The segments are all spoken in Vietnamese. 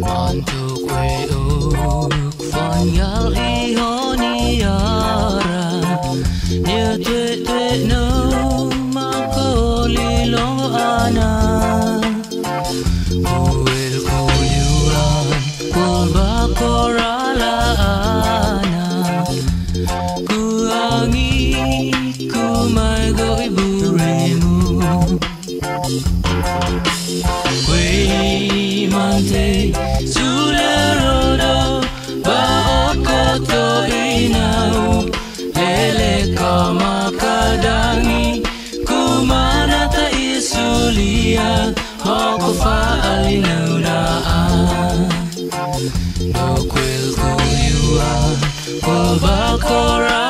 Mantu kwe uk Fanyal hôn ni ara Nia tuệ tuệ no Hoko fa'alinaunaan No quill kuyua Wabakora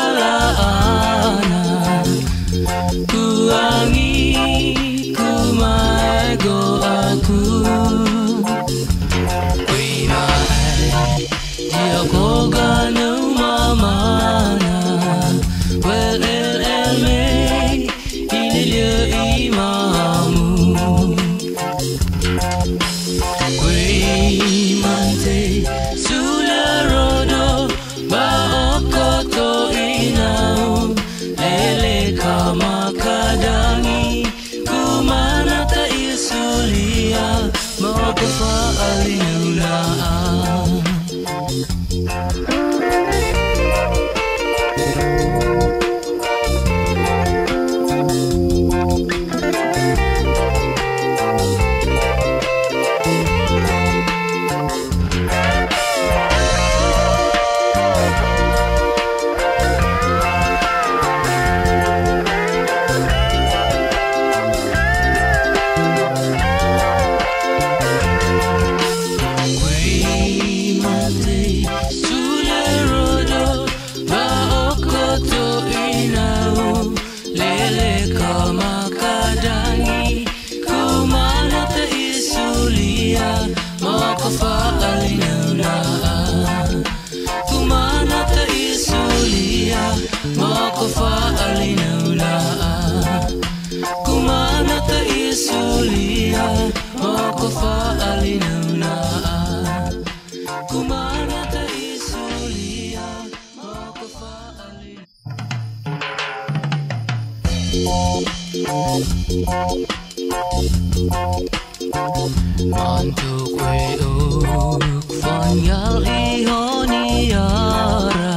Mantu kwe uk Fanyal iho ni ara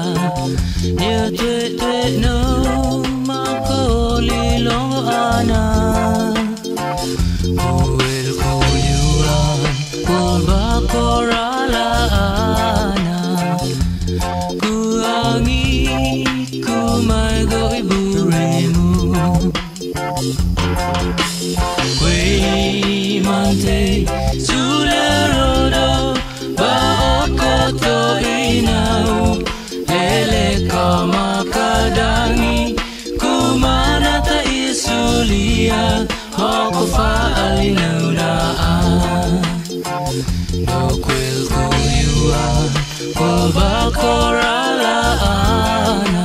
Nia tue tue no Mako lilong ana Uwil kuliuan Kul bakora la ana Ku angi Ku Quei mante sulle rodo ba okoto inau ele kama kadangi kumana ta isulia hoko fa alinauna no quel kuyua quel bakora la ana kuangi